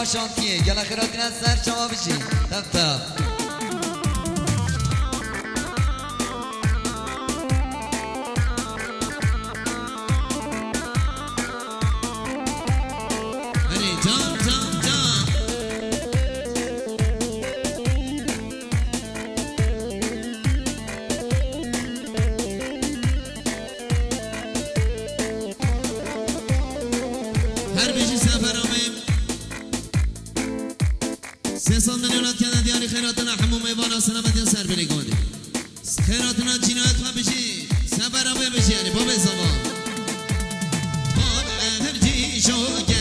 اکی باشانتیه گل خیراتین از سر شما بشی تب تب 300 میلیون ات کنه دیاری خیراتون حموم ایوان سلامتی سر بری گوندی خیراتون جنایت ما بشی سبر بشی یعنی بابا سبا بابا هر جی شو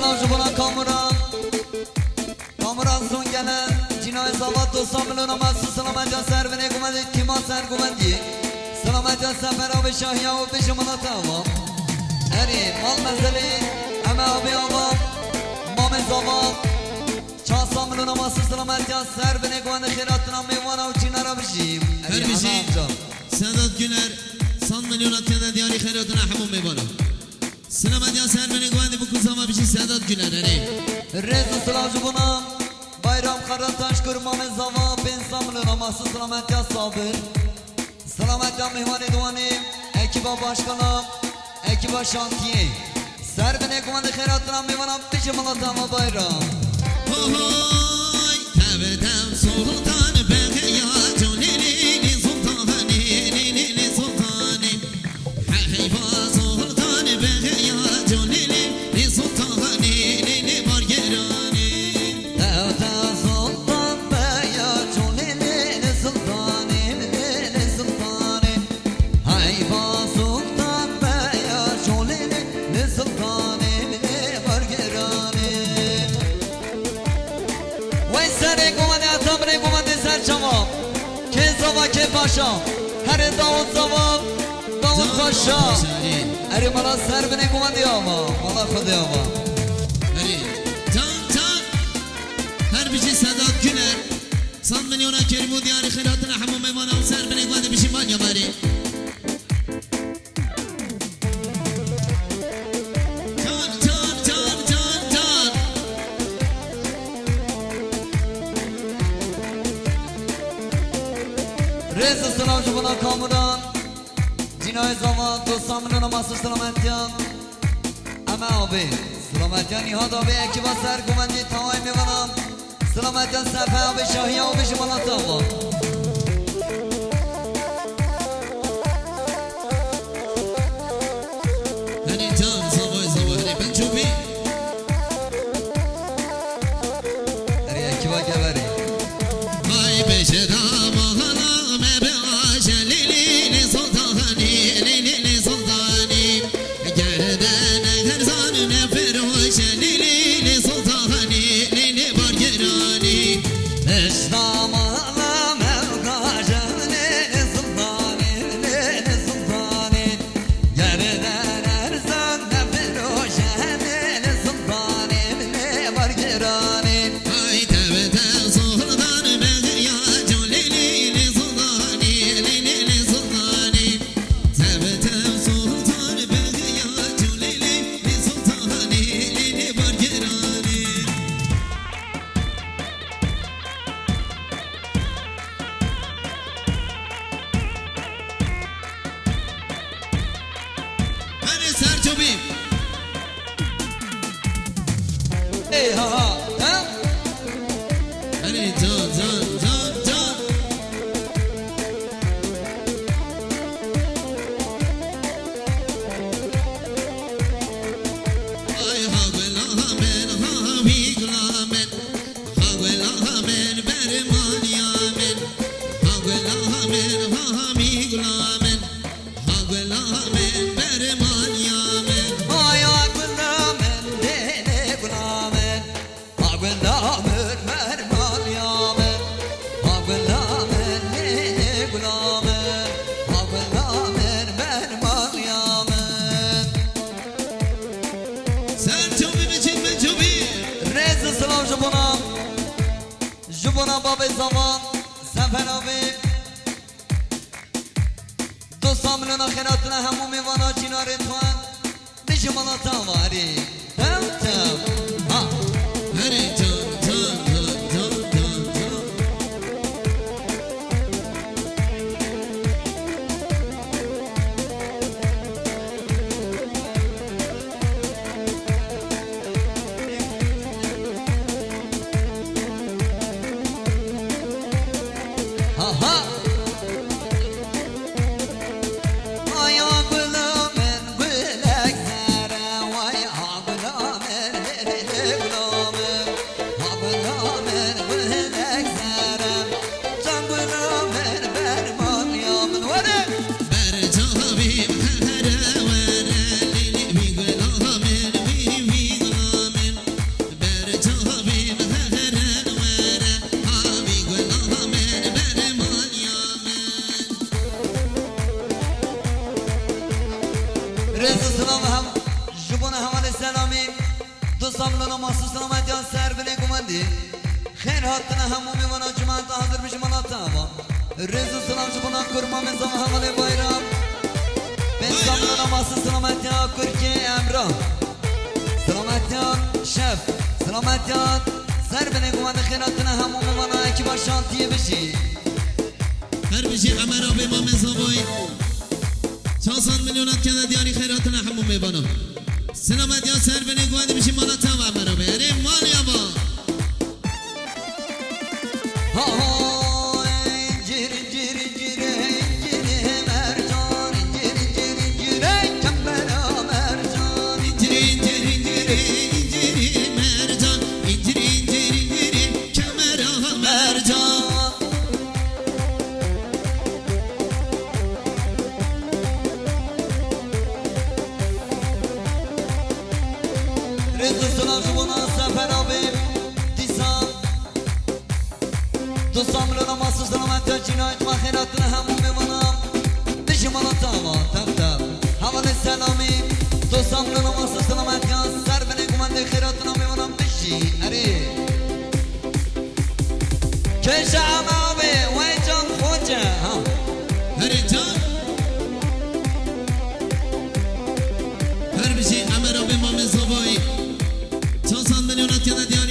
کنم شما را کامورا کامورا سون گلن جنای سابات دوستان بلون مخصوص سلامت جان سر و نگومده کما سر گومدی سلامت جان سفر آب شاهی و به شما نتاوا هری مال مزلی همه آبی آبا مام زابا چان ساملون مخصوص سلامت جان سر و نگومده خیراتنا میوانا و چینا را بشیم هر بشیم سندات گلر 100 میلیون اتیاده دیاری خیراتنا همون میبانم Sinema diyor sen beni güvendi bu kızama bir şey Sedat Güler hani. Rezu sılacı buna bayram karataş kırmanı zava ben samlın ama selamet ya sabır. Selamet ya mihvani duani ekiba başkana ekiba şantiye. Ser beni güvendi heratına mihvana biçim Allah'tan bayram. Ho ho. شا اری مالا سر بنه گومندی آما مالا خودی آما اری تان هر بیشی صداد کنر سان ملیون کریم و دیاری خیراتنا حمام ایمان او سر بنه گومندی بیشی بانیا باری رزا سلام جبنا کامران اینای زمان تو منو نماز سلامتیان اما آبی سلامتیانی ها دابی اکی با سر گومندی تاوای میبنم سلامتیان سفه آبی شاهی آبی شمالات آبا سلامتی ها کرکی امرا سلامتی ها شف سلامتی ها سر بلی کمندی خیر هاتنا همو میوانا اکی با شانتیه بشی. هر بشی عمر آبی ما مزابای چهارصد میلیونات کنه دیاری خیرات همون میبانا سلامت یا سر بنی گوانده بشی مالا تا عمر آبی اره؟ دوستم لنا ماسوس دلم انت جنایت ما خیرات نه همو میمانم دیشم مالا تاما تب تب. حوال سلامی. دوستم لنا ماسوس دلم انت سر بنه گمنده خیرات نه میمانم دیشی اری کش عمو بی وی جان خوجه. هری جان. هر بشی عمرو بی ما مزوبایی چون ساندنیونت یاد دیاری